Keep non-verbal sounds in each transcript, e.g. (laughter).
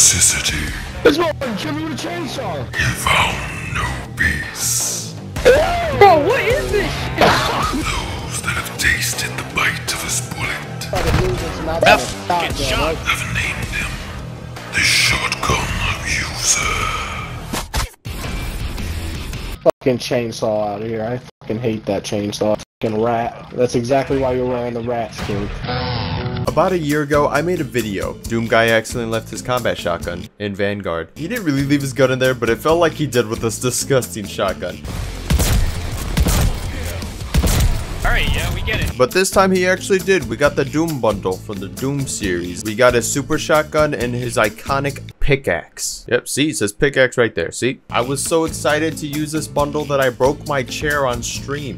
toxicity. This one, kill me with a chainsaw. He found no peace. Bro, what is this? Those that have tasted the bite of his bullet have named him the shotgun abuser. Fucking chainsaw out of here. I fucking hate that chainsaw. Fucking rat. That's exactly why you're wearing the rat skin. About a year ago, I made a video. Doom guy accidentally left his combat shotgun in Vanguard. He didn't really leave his gun in there, but it felt like he did with this disgusting shotgun. Alright, yeah, we get it. But this time he actually did. We got the Doom bundle from the Doom series. We got his super shotgun and his iconic pickaxe. Yep, see, it says pickaxe right there. See? I was so excited to use this bundle that I broke my chair on stream.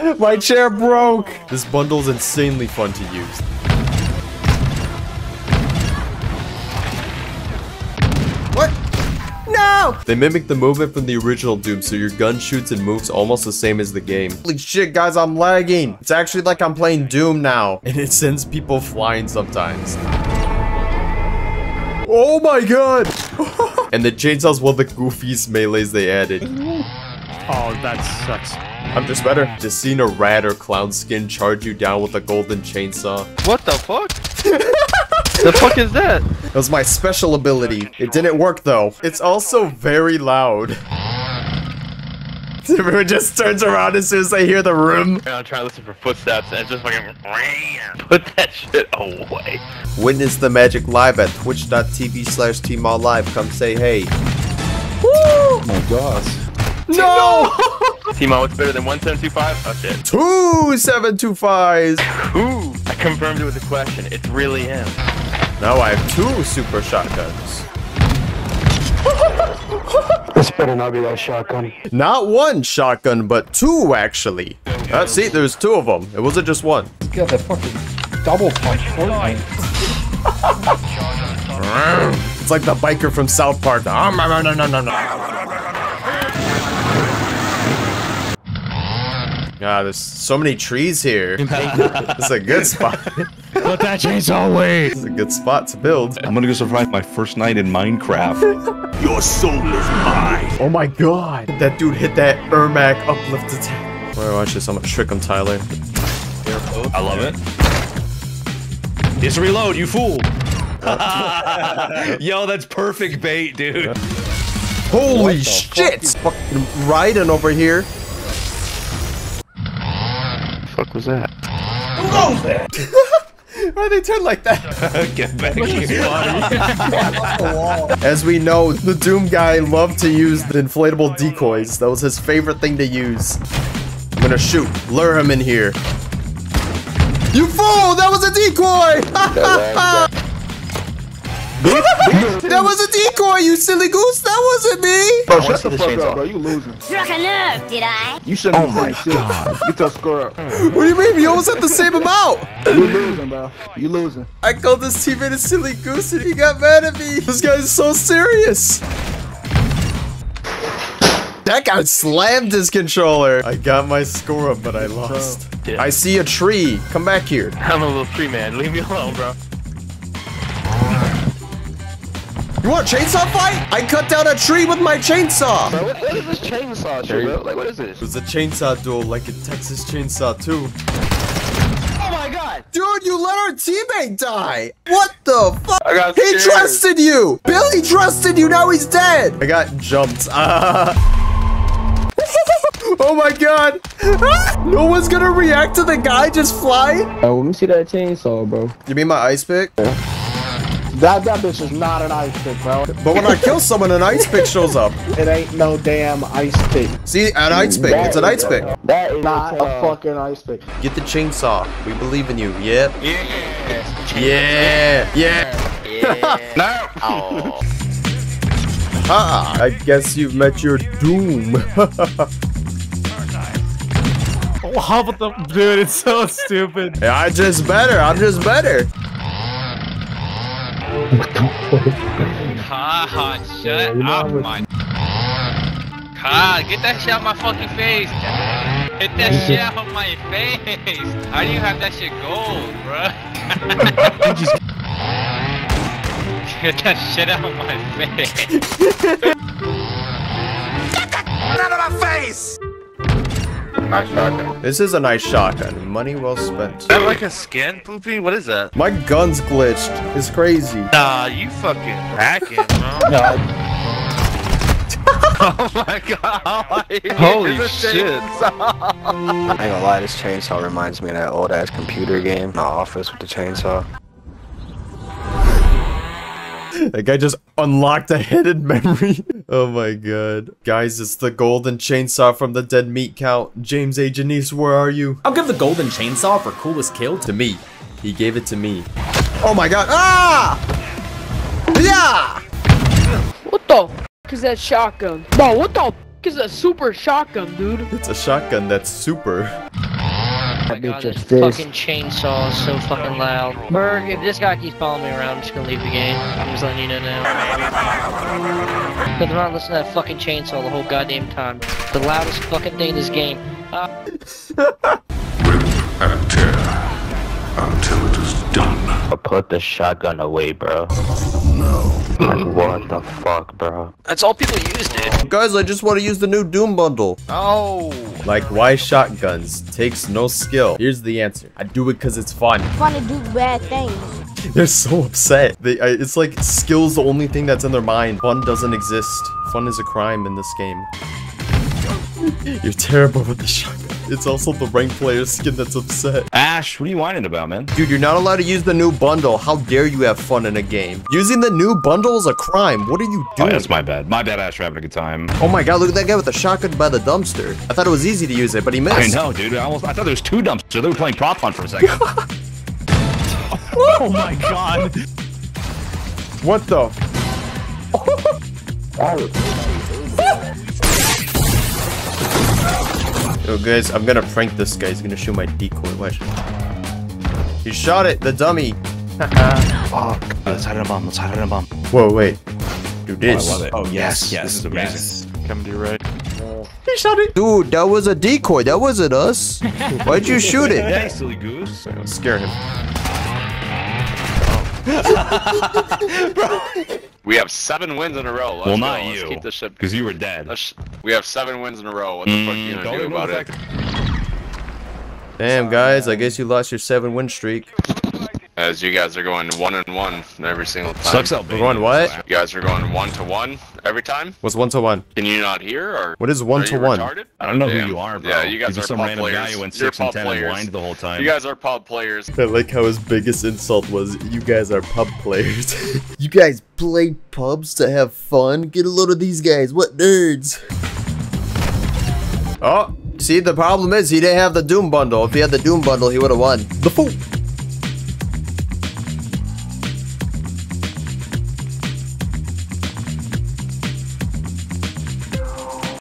(laughs) my chair broke! This bundle is insanely fun to use. What? No! They mimic the movement from the original Doom, so your gun shoots and moves almost the same as the game. Holy shit, guys, I'm lagging! It's actually like I'm playing Doom now, and it sends people flying sometimes. Oh my god! and the chainsaw's were the goofiest melees they added. (laughs) Oh, that sucks. I'm just better. Just seeing a rat or clown skin charge you down with a golden chainsaw. What the fuck? (laughs) the fuck is that? That was my special ability. It didn't work though. It's also very loud. (laughs) Everyone just turns around as soon as they hear the room. I'm trying to listen for footsteps and just fucking (laughs) put that shit away. Witness the magic live at twitch.tv slash tmallive. Come say hey. Oh my gosh. No! (laughs) Timo, what's better than 1725? Oh shit. Two seven two fives. Ooh, I confirmed it with a question. It's really him. Now I have two super shotguns. (laughs) This better not be that shotgun. Not one shotgun, but two actually. Uh, see, there's two of them. It wasn't just one. He's got that fucking double punch Fortnite. (laughs) It's like the biker from South Park. Ah, there's so many trees here. (laughs) It's a good spot. Put that chainsaw away. It's a good spot to build. I'm gonna go survive my first night in Minecraft. (laughs) Your soul is mine. Oh my god. That dude hit that Ermac uplift attack. Wait, watch this. I'm gonna trick him, Tyler. I love it. It's a reload, you fool! (laughs) Yo, that's perfect bait, dude. Holy shit! Fucking Raiden over here. Fuck was that? (laughs) Why they turn like that? (laughs) Get back here. (laughs) As we know, the Doom guy loved to use the inflatable decoys. That was his favorite thing to use. I'm gonna shoot. Lure him in here. You fool! That was a decoy! That was a decoy, you silly goose! That wasn't me! Bro, shut the fuck up, bro. You losing. Struck a nerve, did I? You shouldn't oh my god. Get that score up. (laughs) What do you mean? We almost had the same amount! You losing, bro. You losing. I called this teammate a silly goose and he got mad at me. This guy's so serious. That guy slammed his controller. I got my score up, but I lost. Yeah. I see a tree. Come back here. I'm a little tree man. Leave me alone, bro. You want a chainsaw fight? I cut down a tree with my chainsaw. Bro, what, what is this chainsaw shit, bro? Like, what is this? It was a chainsaw duel like a Texas Chainsaw 2. Oh my god! Dude, you let our teammate die. What the fuck? I got He scared. trusted you. Billy trusted you. Now he's dead. I got jumped. Ah. (laughs) oh my god. Ah! No one's gonna react to the guy just flying? Oh, let me see that chainsaw, bro. You mean my ice pick? That that bitch is not an ice pick, bro. But when I kill someone, an ice pick shows up. (laughs) It ain't no damn ice pick. See, an ice pick. It's an ice pick. That is not a fucking ice pick. Get the chainsaw. We believe in you. Yep. Yeah. Yeah. Yeah. Yeah. (laughs) no. Oh. Ah, I guess you've met your doom. (laughs) Oh how about the dude? It's so stupid. Yeah, I'm just better. I'm just better. God, shut up, man. God, get that shit out my fucking face. Get that shit out of my face. How do you have that shit gold, bro? bruh? (laughs) Get that shit out of my face. This is a nice shotgun. Money well spent. Is that like a skin poopy? What is that? My gun's glitched. It's crazy. Nah, you fucking hacking, bro. (laughs) (laughs) oh my god. (laughs) Holy shit. I ain't gonna lie, this chainsaw reminds me of that old ass computer game, My Office with the chainsaw. That guy just unlocked a hidden (laughs) memory. oh my god. Guys, it's the golden chainsaw from the dead meat count. James A. Janisse, where are you? I'll give the golden chainsaw for coolest kill to To me. He gave it to me. Oh my god. Ah! Yeah! What the f is that shotgun? Bro, what the f is that super shotgun, dude? It's a shotgun that's super. Oh my god, this fucking chainsaw is so fucking loud. Berg, if this guy keeps following me around, I'm just gonna leave the game. I'm just letting you know now. Because I'm not listening to that fucking chainsaw the whole goddamn time. The loudest fucking thing in this game. Uh, (laughs) and tear until it is done. Put the shotgun away, bro. No. Like, what the fuck, bro? That's all people use, dude. Guys, I just want to use the new Doom bundle. Oh. Like, why shotguns? Takes no skill. Here's the answer. I do it because it's fun. fun to do bad things. (laughs) They're so upset. They, I, it's like skill's the only thing that's in their mind. Fun doesn't exist. Fun is a crime in this game. (laughs) You're terrible with the shotgun. It's also the rank player skin that's upset. Ash, what are you whining about, man? Dude, you're not allowed to use the new bundle. How dare you have fun in a game? Using the new bundle is a crime. What are you Oh, doing? that's my bad. My bad, Ash, for having a good time. Oh my god, look at that guy with the shotgun by the dumpster. I thought it was easy to use it, but he missed. I know, dude. I, almost, I thought there was two dumpsters. They were playing prop hunt for a second. (laughs) Oh my god. What the? (laughs) Yo guys, I'm gonna prank this guy. He's gonna shoot my decoy. Watch. He shot it, the dummy. (laughs) Fuck. Oh, Let's hide in a bomb. Let's hide in a bomb. Whoa, wait. Do Oh. I love it. Oh, yes. Yes. This is amazing. Come to your right. He shot it. Dude, that was a decoy. That wasn't us. (laughs) Why'd you shoot it? Hey, silly goose. Scare him. (laughs) We have seven wins in a row. Let's Well, not Let's you. Keep this shit. Because you were dead. Let's, we have seven wins in a row. What the fuck are you Mm, gonna don't do ignore about it? Damn, guys, I guess you lost your seven win streak. As you guys are going one and one every single time. Sucks out, We're going what? You guys are going one to one every time. What's one to one? Can you not hear or? What is one to one? retarded? I don't know Damn. who you are, bro. Yeah, you guys You're are some pub random players. guy who went You're 6 and pub 10 players. and whined the whole time. You guys are pub players. I like how his biggest insult was, you guys are pub players. (laughs) you guys play pubs to have fun? Get a load of these guys, what nerds? Oh, see, the problem is he didn't have the Doom bundle. If he had the Doom bundle, he would have won. The fool.